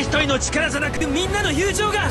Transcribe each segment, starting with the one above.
一人の力じゃなくてみんなの友情が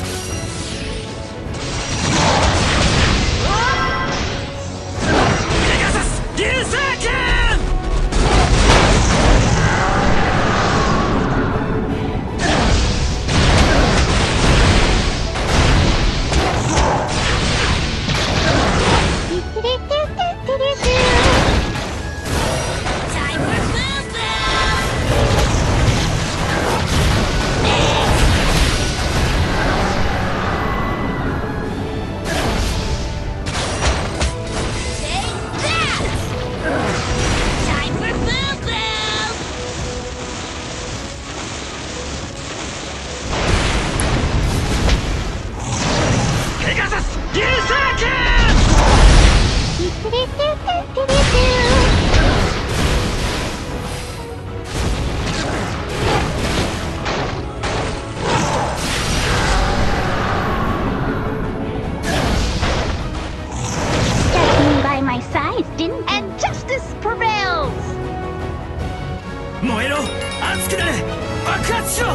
熱くなる。爆発しろ。